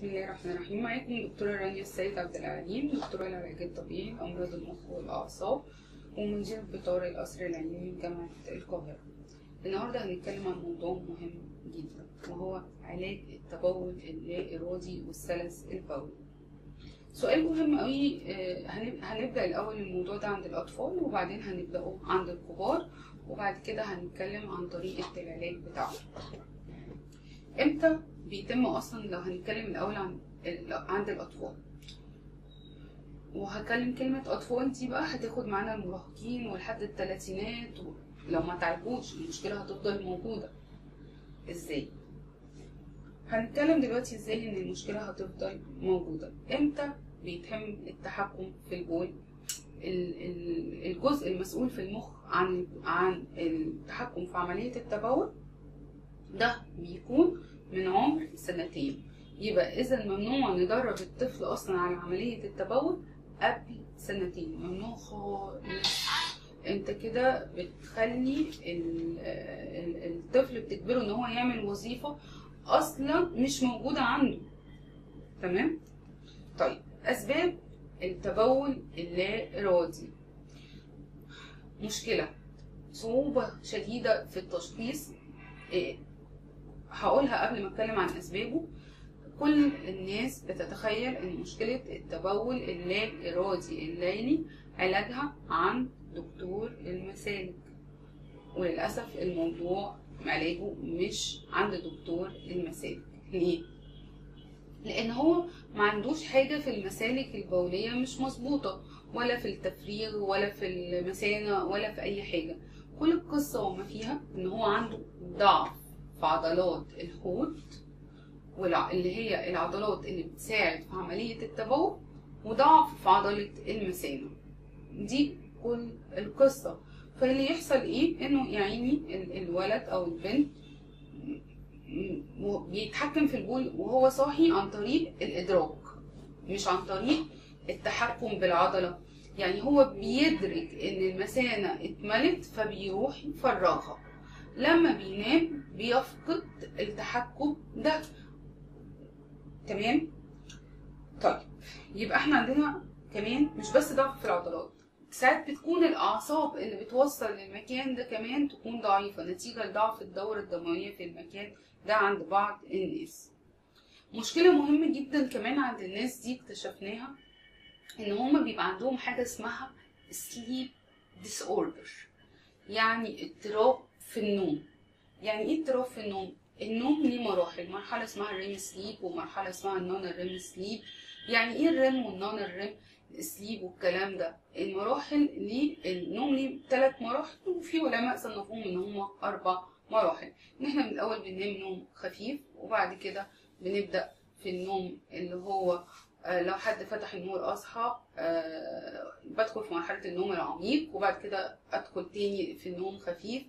بسم الله الرحمن الرحيم. معاكم دكتورة رانيا السيد عبد العليم دكتورة العلاج الطبيعي لأمراض المخ والأعصاب ومدير بطار القصر العيني من جامعة القاهرة. النهاردة هنتكلم عن موضوع مهم جدا وهو علاج التبول اللا إرادي والسلس البولي سؤال مهم قوي آه، هنب- هنبدأ الأول الموضوع ده عند الأطفال وبعدين هنبدأه عند الكبار وبعد كده هنتكلم عن طريقة العلاج بتاعه إمتى بيتم أصلا؟ لو هنتكلم الأول عن عند الاطفال. وهكلم كلمة أطفال دي بقى هتاخد معانا المراهقين ولحد التلاتينات لو ما تعالجوش المشكلة هتفضل موجودة. إزاي؟ هنتكلم دلوقتي إزاي ان المشكلة هتفضل موجودة. إمتى بيتم التحكم في البول؟ ال- ال- الجزء المسؤول في المخ عن عن التحكم في عملية التبول ده بيكون من عمر سنتين يبقى إذا ممنوع ندرب الطفل أصلا على عملية التبول قبل سنتين. ممنوع خالص. أنت كده بتخلي ال- ال- الطفل بتجبره إن هو يعمل وظيفة أصلا مش موجودة عنده. تمام؟ طيب أسباب التبول اللا ارادي مشكلة. صعوبة شديدة في التشخيص. إيه، هقولها قبل ما أتكلم عن أسبابه. كل الناس بتتخيل إن مشكلة التبول اللا ارادي الليلي علاجها عند دكتور المسالك. وللأسف الموضوع علاجه مش عند دكتور المسالك. ليه؟ لأن هو ما عندوش حاجة في المسالك البولية مش مظبوطة ولا في التفريغ ولا في المثانة ولا في أي حاجة. كل القصة وما فيها إن هو عنده ضعف. في عضلات الحوض اللي هي العضلات اللي بتساعد في عملية التبول وضعف في عضلة المثانة دي كل القصة. فاللي يحصل إيه؟ انه يا عيني ال- الولد أو البنت بيتحكم في البول وهو صاحي عن طريق الإدراك مش عن طريق التحكم بالعضلة. يعني هو بيدرك ان المثانة اتملت فبيروح يفرغها. لما بينام بيفقد التحكم ده. تمام؟ طيب يبقى إحنا عندنا كمان مش بس ضعف في العضلات ساعات بتكون الأعصاب اللي بتوصل للمكان ده كمان تكون ضعيفة نتيجة لضعف الدورة الدموية في المكان ده عند بعض الناس. مشكلة مهمة جدا كمان عند الناس دي اكتشفناها إن هما بيبقى عندهم حاجة اسمها sleep disorder يعني اضطراب في النوم. يعني إيه اضطراب في النوم؟ النوم ليه مراحل مرحلة اسمها ال REM sleep ومرحلة اسمها ال non ال REM sleep يعني إيه ال REM وال non ال REM sleep والكلام ده؟ المراحل ليه النوم ليه ثلاث مراحل وفي علماء صنفوهم إن هم أربع مراحل. إن إحنا من الأول بننام نوم خفيف وبعد كده بنبدأ في النوم اللي هو آه، لو حد فتح النور أصحى آه، بدخل في مرحلة النوم العميق وبعد كده أدخل تاني في النوم خفيف.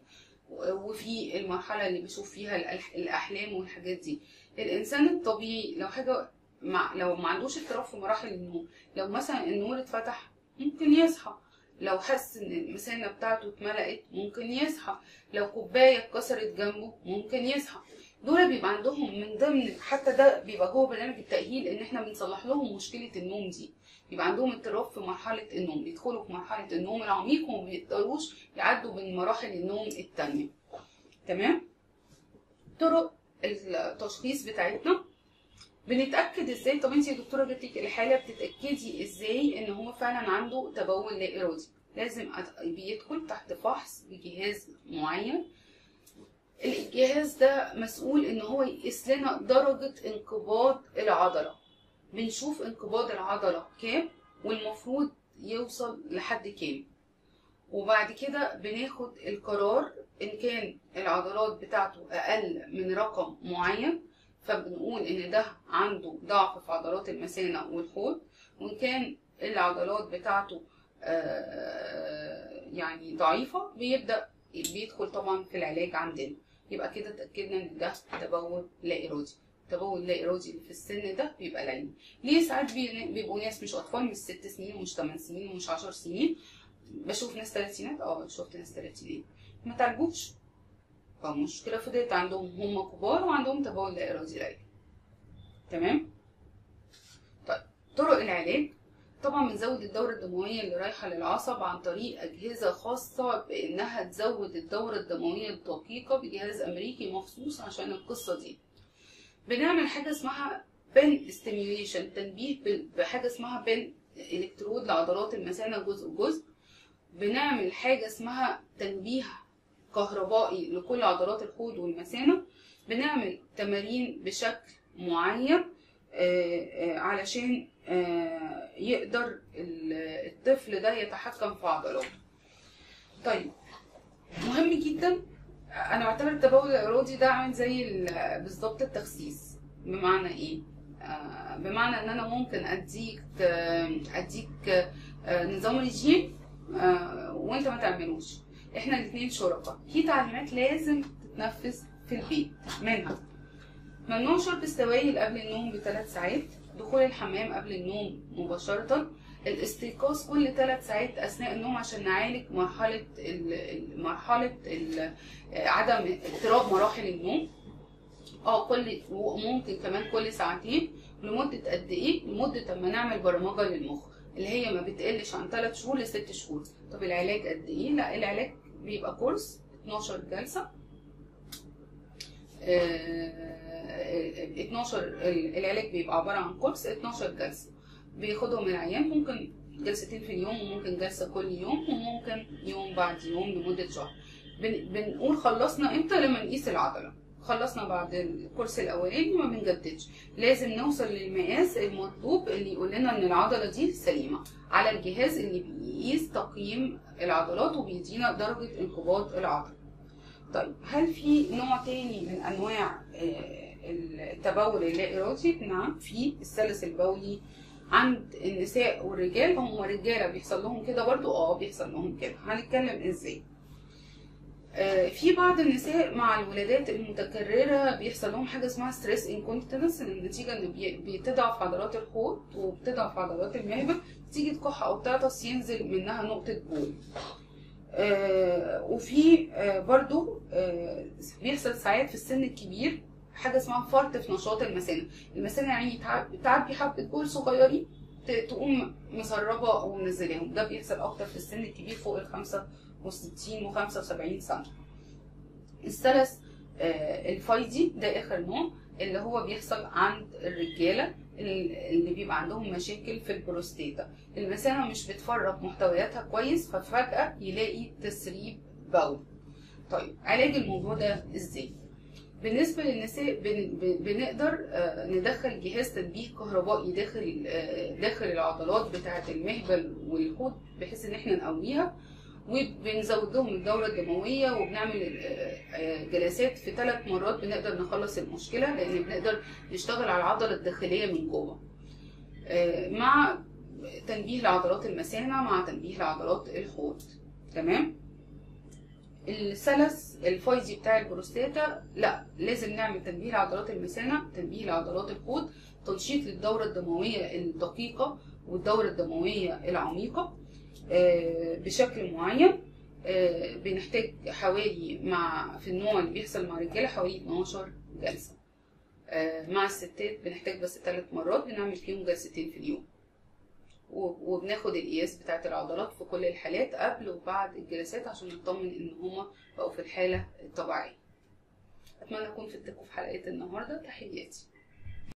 وفي المرحلة اللي بشوف فيها الأحلام والحاجات دي. الإنسان الطبيعي لو حاجة مع لو ما عندوش اضطراب في مراحل النوم لو مثلا النور اتفتح ممكن يصحى. لو حس إن المثانه بتاعته اتملقت ممكن يصحى. لو كوباية اتكسرت جنبه ممكن يصحى. دول بيبقى عندهم من ضمن حتى ده بيبقى جوه برنامج التأهيل إن إحنا بنصلح لهم مشكلة النوم دي. بيبقى عندهم اضطراب في مرحلة النوم بيدخلوا في مرحلة النوم العميق وما بيقدروش يعدوا من مراحل النوم التانية. تمام؟ طرق التشخيص بتاعتنا. بنتأكد إزاي؟ طب انت يا دكتورة جاتلك الحالة بتتأكدي إزاي إن هو فعلا عنده تبول لا إرادي؟ لازم بيدخل تحت فحص بجهاز معين. الجهاز ده مسؤول إن هو يقيس لنا درجة انقباض العضلة. بنشوف انقباض العضلة كام والمفروض يوصل لحد كام. وبعد كده بناخد القرار إن كان العضلات بتاعته أقل من رقم معين فبنقول إن ده عنده ضعف في عضلات المثانة والحوض وإن كان العضلات بتاعته آه، يعني ضعيفة بيبدأ بيدخل طبعا في العلاج عندنا. يبقى كده اتأكدنا إن ده تبول لا إرادي. التبول اللا إرادي اللي في السن ده بيبقى لين ليه ساعات بي- بيبقوا ناس مش أطفال مش ست سنين ومش تمن سنين ومش عشر سنين؟ بشوف ناس تلاتينات آه شفت ناس تلاتينات. ما تعالجوش. فالمشكلة فضلت عندهم هم كبار وعندهم تبول لا ليلي تمام؟ طرق العلاج. طبعا بنزود الدورة الدموية اللي رايحة للعصب عن طريق أجهزة خاصة بإنها تزود الدورة الدموية الدقيقة بجهاز أمريكي مخصوص عشان القصة دي. بنعمل حاجة اسمها pen stimulation تنبيه بحاجة اسمها pen electrode لعضلات المثانة جزء جزء بنعمل حاجة اسمها تنبيه كهربائي لكل عضلات الحوض والمثانة. بنعمل تمارين بشكل معين آه، آه، علشان آه، يقدر ال- الطفل ده يتحكم في عضلاته. طيب مهم جدا أنا بعتبر التبول الارادي ده عامل زي ال- بالظبط التخسيس. بمعنى إيه؟ آه، بمعنى إن أنا ممكن أديك آه، أديك آه، نظام ريجيم آه، وأنت ما تعملوش. إحنا الاثنين شركاء. في تعليمات لازم تتنفذ في البيت منها. ممنوع شرب السوائل قبل النوم بثلاث ساعات دخول الحمام قبل النوم مباشرة الاستيقاظ كل ثلاث ساعات أثناء النوم عشان نعالج مرحلة ال- عدم اضطراب مراحل النوم آه كل وممكن كمان كل ساعتين لمدة قد إيه؟ لمدة اما نعمل برمجة للمخ اللي هي ما بتقلش عن 3 شهور ل 6 شهور طب العلاج قد إيه؟ لا العلاج بيبقى كورس 12 جلسة آه، 12 ال- العلاج بيبقى عبارة عن كورس 12 جلسة بياخدهم العيان ممكن جلستين في اليوم وممكن جلسة كل يوم وممكن يوم بعد يوم لمدة شهر. بن- بنقول خلصنا إمتى؟ لما نقيس العضلة. خلصنا بعد الكورس الأولاني ما بنجددش. لازم نوصل للمقاس المطلوب اللي يقول لنا إن العضلة دي سليمة. على الجهاز اللي بيقيس تقييم العضلات وبيدينا درجة انقباض العضلة. طيب هل في نوع تاني من أنواع آه، التبول اللا ارادي نعم في السلس البولي عند النساء والرجال هم رجالة بيحصل لهم كده برضو؟ آه بيحصل لهم كده. هنتكلم إزاي؟ آه، في بعض النساء مع الولادات المتكررة بيحصل لهم حاجة اسمها stress incontinence النتيجة إن بتضعف عضلات الحوض وبتضعف عضلات المهبل تيجي تكح أو تعطس ينزل منها نقطة بول آه، وفي آه، برضو بيحصل ساعات في السن الكبير حاجة اسمها فرط في نشاط المثانة. المثانة يعني تعب- تعبي حبة بول صغيرين تقوم مسربة ومنزلاهم. ده بيحصل أكتر في السن الكبير فوق الخمسة وستين وخمسة وسبعين سنة. السلس آه، الفيضي ده آخر نوع اللي هو بيحصل عند الرجالة اللي بيبقى عندهم مشاكل في البروستاتا. المثانة مش بتفرغ محتوياتها كويس ففجأة يلاقي تسريب بول. طيب علاج الموضوع ده إزاي؟ بالنسبة للنساء بن- بن- بنقدر آه، ندخل جهاز تنبيه كهربائي داخل آه، داخل العضلات بتاعة المهبل والحوض بحيث إن إحنا نقويها وبنزود لهم الدورة الدموية وبنعمل آه، جلسات في ثلاث مرات بنقدر نخلص المشكلة لأن بنقدر نشتغل على العضلة الداخلية من جوه. مع تنبيه لعضلات المثانة مع تنبيه لعضلات الحوض. تمام؟ السلس الفيضي بتاع البروستاتا لا لازم نعمل تنبيه لعضلات المثانة تنبيه لعضلات الحوض تنشيط للدورة الدموية الدقيقة والدورة الدموية العميقة آه، بشكل معين. آه، بنحتاج حوالي مع في النوع اللي بيحصل مع الرجالة حوالي 12 جلسة. آه، مع الستات بنحتاج بس ثلاث مرات بنعمل فيهم جلستين في اليوم. وبناخد القياس بتاعت العضلات في كل الحالات قبل وبعد الجلسات عشان نطمن إن هما بقوا في الحالة الطبيعية. أتمنى أكون فدتكم في حلقة النهارده. تحياتي.